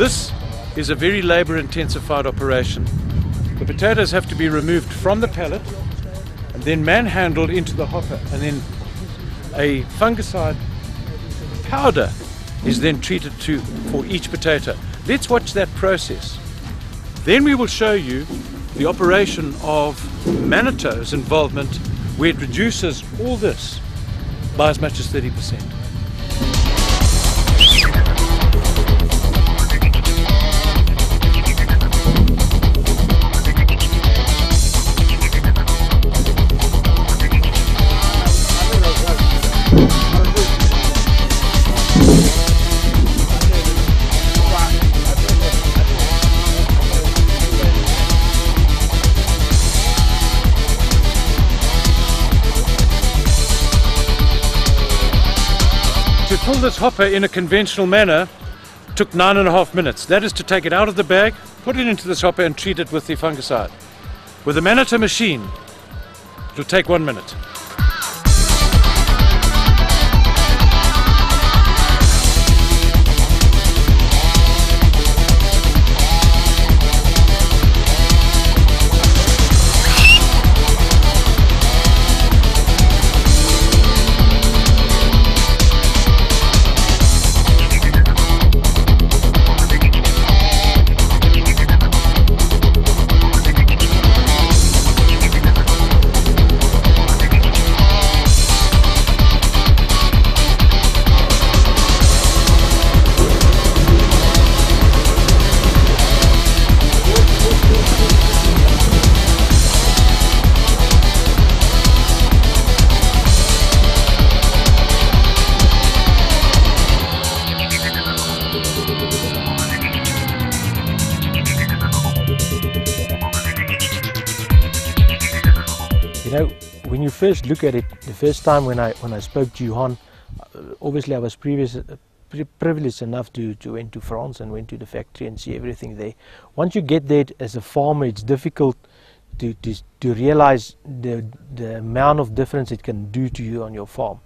is a very labor intensified operation. The potatoes have to be removed from the pallet and then manhandled into the hopper and then a fungicide powder is then treated to for each potato. Let's watch that process. Then we will show you the operation of Manitou's involvement where it reduces all this by as much as 30%. Fill this hopper in a conventional manner took nine and a half minutes. That is to take it out of the bag, put it into this hopper and treat it with the fungicide. With the Manitou machine, it'll take one minute. First look at it, the first time when I when I spoke to Johan, uh, obviously I was previous, uh, pri- privileged enough to, to went to France and went to the factory and see everything there. Once you get there as a farmer, it's difficult to, to, to realize the, the amount of difference it can do to you on your farm.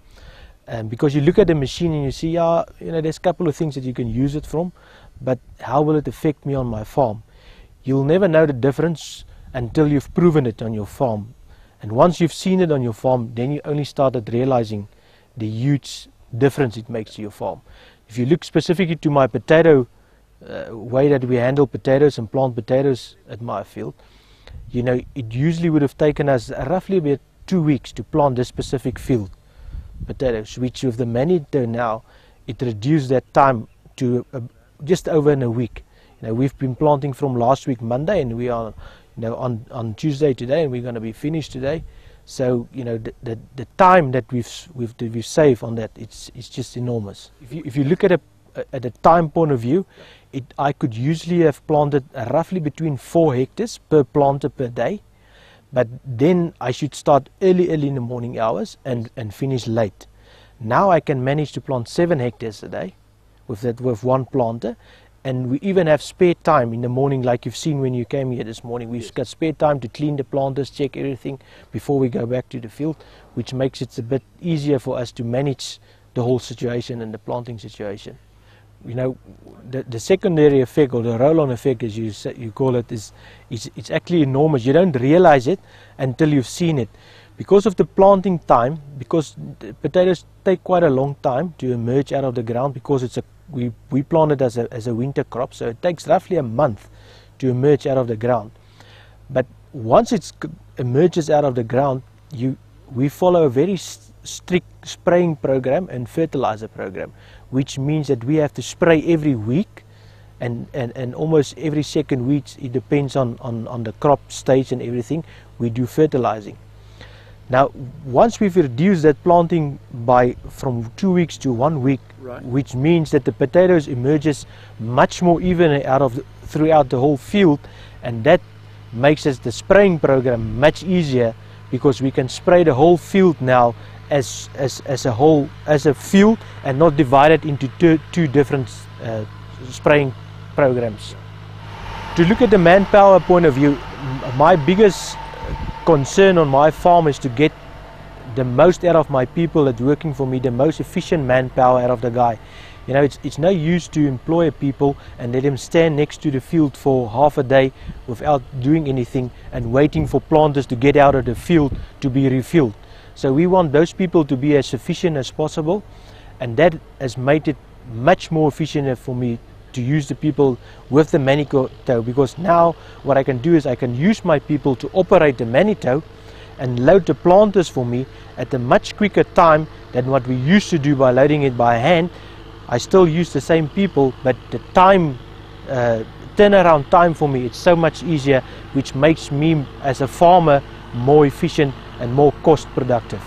Um, because you look at the machine and you see, yeah, you know, there's a couple of things that you can use it from, but how will it affect me on my farm? You'll never know the difference until you've proven it on your farm. And once you've seen it on your farm, then you only started realizing the huge difference it makes to your farm. If you look specifically to my potato uh, way that we handle potatoes and plant potatoes at my field, you know, it usually would have taken us roughly about two weeks to plant this specific field potatoes, which with the Manitou now, it reduced that time to uh, just over in a week. You know, we've been planting from last week Monday, and we are, you know, on on Tuesday today, and we're going to be finished today. So you know, the the, the time that we've we've we've saved on that, it's it's just enormous. If you if you look at a at a time point of view, it I could usually have planted roughly between four hectares per planter per day but then I should start early, early in the morning hours and, and finish late. Now I can manage to plant seven hectares a day with that with one planter, and we even have spare time in the morning, like you've seen when you came here this morning. We've got spare time to clean the planters, check everything before we go back to the field, which makes it a bit easier for us to manage the whole situation and the planting situation you know, the, the secondary effect or the roll-on effect, as you say, you call it, is, is it's actually enormous. You don't realize it until you've seen it, because of the planting time. Because the potatoes take quite a long time to emerge out of the ground because it's a we we plant it as a as a winter crop, so it takes roughly a month to emerge out of the ground. But once it emerges out of the ground, you we follow a very s- strict spraying program and fertilizer program, which means that we have to spray every week, and, and, and almost every second week. It depends on, on, on the crop stage and everything. We do fertilizing. Now, once we've reduced that planting by from two weeks to one week, Right. which means that the potatoes emerges much more evenly out of the, throughout the whole field, and that makes us the spraying program much easier because we can spray the whole field now as as, as a whole as a field and not divide it into two, two different uh, spraying programs. To look at the manpower point of view, my biggest concern on my farm is to get the most out of my people that working for me, the most efficient manpower out of the guy. You know, it's, it's no use to employ people and let them stand next to the field for half a day without doing anything and waiting for planters to get out of the field to be refueled. So we want those people to be as efficient as possible and that has made it much more efficient for me to use the people with the Manitou because now what I can do is I can use my people to operate the Manitou and load the planters for me at a much quicker time than what we used to do by loading it by hand. I still use the same people, but the time uh, turnaround time for me it's so much easier, which makes me as a farmer more efficient and more cost productive.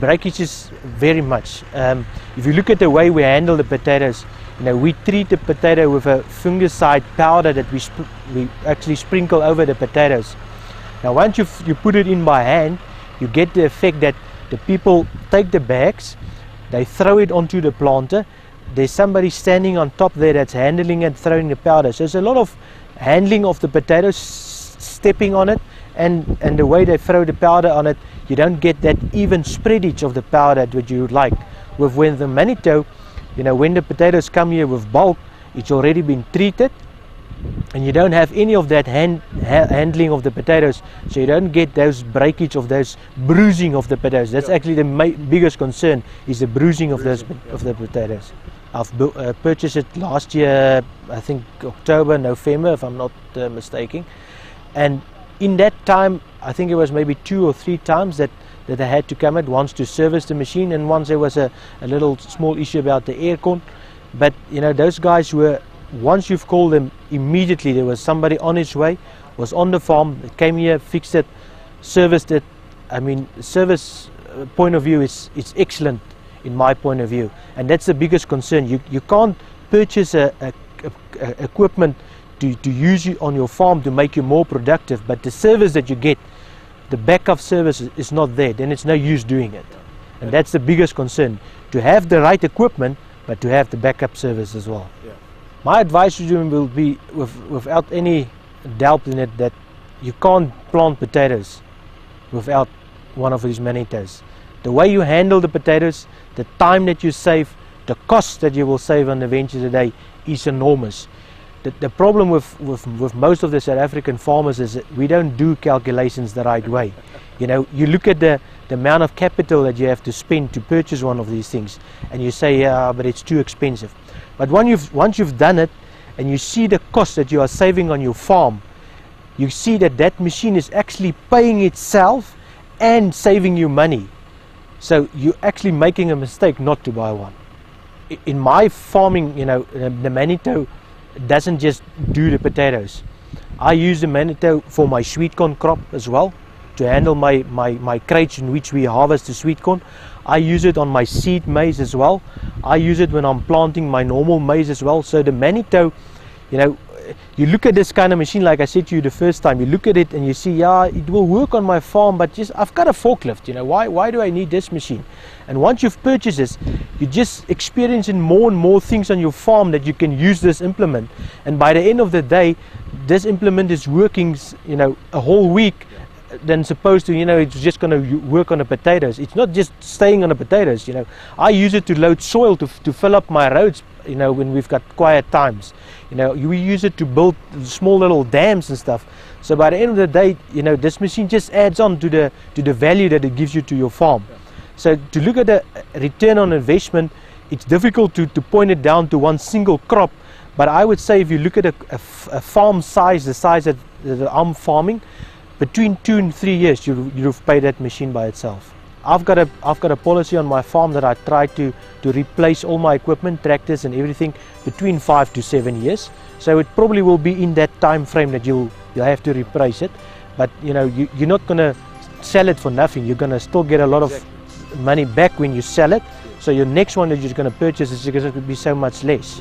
Breakages very much. Um, if you look at the way we handle the potatoes, you know, we treat the potato with a fungicide powder that we, we actually sprinkle over the potatoes. Now once you, you put it in by hand, you get the effect that the people take the bags, they throw it onto the planter, there's somebody standing on top there that's handling and throwing the powder. So there's a lot of handling of the potatoes, stepping on it, and, and the way they throw the powder on it, you don't get that even spreadage of the powder that you would like. With when the Manitou, you know, when the potatoes come here with bulk, it's already been treated and you don't have any of that hand, ha handling of the potatoes so you don't get those breakage of those bruising of the potatoes that's yep. actually the biggest concern is the bruising of those yep. of the potatoes I've uh, purchased it last year I think October November if I'm not uh, mistaken and in that time I think it was maybe two or three times that that I had to come at once to service the machine. And once there was a, a little small issue about the aircon. But you know those guys were once you've called them immediately there was somebody on his way was on the farm came here fixed it serviced it. I mean service uh, point of view is it's excellent in my point of view. And that's the biggest concern. You you can't purchase a, a, a equipment to, to use you on your farm to make you more productive. But the service that you get the backup service is not there then it's no use doing it and that's the biggest concern to have the right equipment but to have the backup service as well yeah. My advice to you will be, with, without any doubt in it, that you can't plant potatoes without one of these Manitous. The way you handle the potatoes, the time that you save, the cost that you will save on the venture today is enormous. The, the problem with, with, with most of the South African farmers is that we don't do calculations the right way. You know, you look at the, the amount of capital that you have to spend to purchase one of these things and you say, yeah, but it's too expensive. But when you've, once you've done it and you see the cost that you are saving on your farm, you see that that machine is actually paying itself and saving you money. So you're actually making a mistake not to buy one. In my farming, you know, the Manitou doesn't just do the potatoes. I use the Manitou for my sweet corn crop as well to handle my, my, my crates in which we harvest the sweet corn. I use it on my seed maize as well. I use it when I'm planting my normal maize as well. So the Manitou, you know, you look at this kind of machine, like I said to you the first time, you look at it and you see, yeah, it will work on my farm, but just I've got a forklift, you know, why, why do I need this machine? And once you've purchased this, you're just experiencing more and more things on your farm that you can use this implement. And by the end of the day, this implement is working, you know, a whole week than supposed to, you know, it's just going to work on the potatoes. It's not just staying on the potatoes, you know. I use it to load soil to, to fill up my roads, you know, when we've got quiet times. You know, we use it to build small little dams and stuff. So by the end of the day, you know, this machine just adds on to the to the value that it gives you to your farm. So to look at the return on investment, it's difficult to, to point it down to one single crop. But I would say if you look at a, a, a farm size, the size that, that I'm farming, between two and three years you, you've paid that machine by itself. I've got a I've got a policy on my farm that I try to to replace all my equipment, tractors and everything between five to seven years. So it probably will be in that time frame that you'll you'll have to replace it. But you know you, you're not gonna sell it for nothing. You're gonna still get a lot of money back when you sell it. So your next one that you're gonna purchase is going to be so much less.